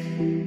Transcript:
Amen.